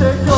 take